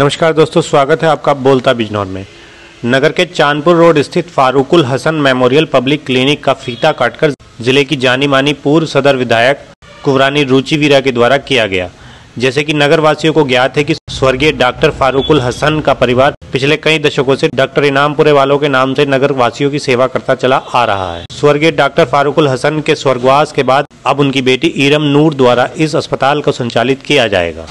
नमस्कार दोस्तों, स्वागत है आपका बोलता बिजनौर में। नगर के चांदपुर रोड स्थित Farooqul Hasan memorial public clinic का फीता काटकर ज़िले की जानी मानी पूर्व सदर विधायक कुवरानी रुचि वीरा के द्वारा किया गया। जैसे कि नगर वासियों को ज्ञात है कि स्वर्गीय डॉक्टर फारूकुल हसन का परिवार पिछले कई दशकों से डॉक्टर इनामपुरे वालों के नाम से नगर वासियों की सेवा करता चला आ रहा है। स्वर्गीय डॉक्टर फारूकुल हसन के स्वर्गवास के बाद अब उनकी बेटी ईरम नूर द्वारा इस अस्पताल को संचालित किया जाएगा।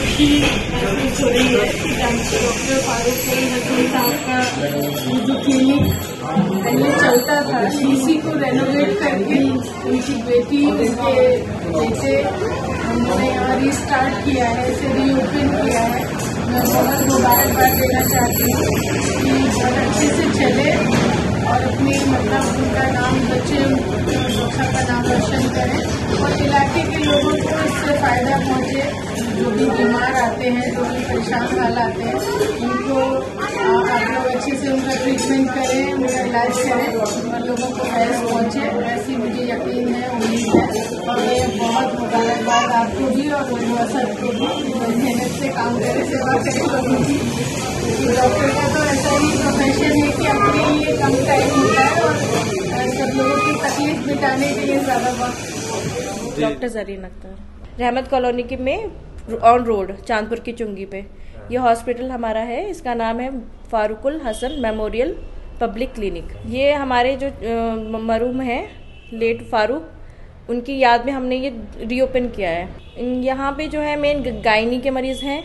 खुशी महसूस हो रही है कि डॉक्टर फारूक हसन साहब का जो क्लिनिक पहले चलता था इसी को रेनोवेट करके उनकी बेटी उनके बेटे उन्होंने यहाँ रिस्टार्ट किया है इसे रीओपन किया है मैं बहुत मुबारकबाद देना चाहती हूँ कि बहुत अच्छे से चले और अपनी मतलब उनका नाम बच्चे डॉक्टर का नाम रोशन करें और इलाके के लोगों को इससे फ़ायदा पहुँचे। जो भी बीमार आते हैं, जो भी परेशान हाल आते हैं, उनको आप लोग अच्छे से उनका ट्रीटमेंट करें, उनका इलाज करें और लोगों को फैस पहुँचे। ऐसी मुझे यकीन है, उम्मीद है और ये बहुत मुबारकबाद आपको भी और असद को भी। मेहनत से काम करें सेवा करें लोगों की। डॉक्टर का तो ऐसा ही प्रोफेशन है कि अपने लिए कम तकलीफ़ के लिए ज़्यादा वक्त डॉक्टर जरीन अख्तर रहमत कॉलोनी के में ऑन रोड चांदपुर की चुंगी पे। ये हॉस्पिटल हमारा है इसका नाम है Farooqul Hasan memorial public clinic ये हमारे जो मरूम हैं लेट फारूक उनकी याद में हमने ये रीओपन किया है। यहाँ पे जो है मेन गायनी के मरीज़ हैं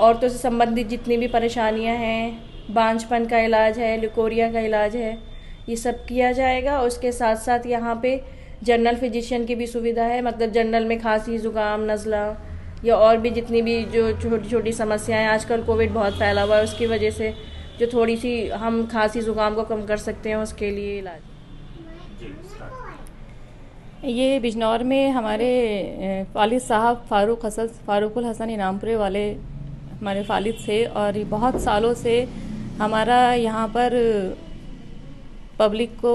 औरतों से संबंधित जितनी भी परेशानियाँ हैं बांझपन का इलाज है लिकोरिया का इलाज है ये सब किया जाएगा उसके साथ साथ यहाँ पे जनरल फिजिशियन की भी सुविधा है मतलब जनरल में खांसी, जुकाम, नज़ला या और भी जितनी भी जो छोटी छोटी समस्याएँ आजकल कोविड बहुत फैला हुआ है, उसकी वजह से जो थोड़ी सी हम खांसी, जुकाम को कम कर सकते हैं, उसके लिए इलाज। ये बिजनौर में हमारे वालिद साहब फारूक हसन, फारूकुल हसन इनामपुरे वाले हमारे वालिद थे और बहुत सालों से हमारा यहाँ पर पब्लिक को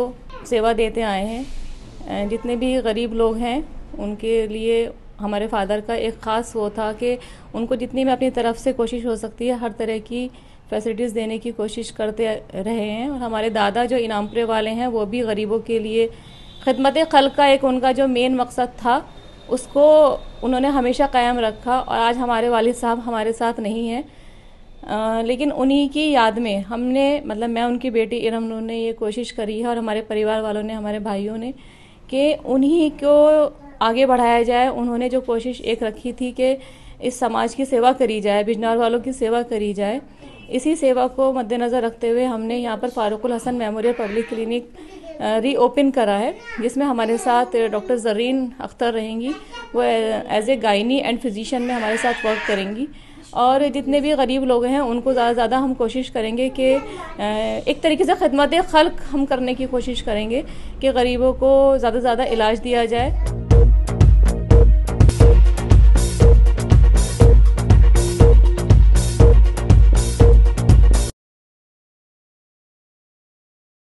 सेवा देते आए हैं। जितने भी गरीब लोग हैं, उनके लिए हमारे फादर का एक ख़ास वो था कि उनको जितनी भी अपनी तरफ़ से कोशिश हो सकती है, हर तरह की फैसिलिटीज़ देने की कोशिश करते रहे हैं। और हमारे दादा जो इनामपुरे वाले हैं, वो भी गरीबों के लिए खदमत खल का एक उनका जो मेन मकसद था, उसको उन्होंने हमेशा कायम रखा। और आज हमारे वालिद साहब हमारे साथ नहीं हैं। अ, लेकिन उन्हीं की याद में हमने मतलब मैं उनकी बेटी इरम ने ये कोशिश करी है और हमारे परिवार वालों ने हमारे भाइयों ने कि उन्हीं को आगे बढ़ाया जाए। उन्होंने जो कोशिश एक रखी थी कि इस समाज की सेवा करी जाए बिजनौर वालों की सेवा करी जाए। इसी सेवा को मद्देनज़र रखते हुए हमने यहाँ पर Farooqul Hasan memorial public clinic reopen करा है जिसमें हमारे साथ डॉक्टर जरीन अख्तर रहेंगी। वो as a gynae and physician में हमारे साथ वर्क करेंगी। और जितने भी गरीब लोग हैं, उनको ज़्यादा से ज़्यादा हम कोशिश करेंगे कि एक तरीके से खदमत खल्क हम करने की कोशिश करेंगे कि गरीबों को ज़्यादा से ज़्यादा इलाज दिया जाए।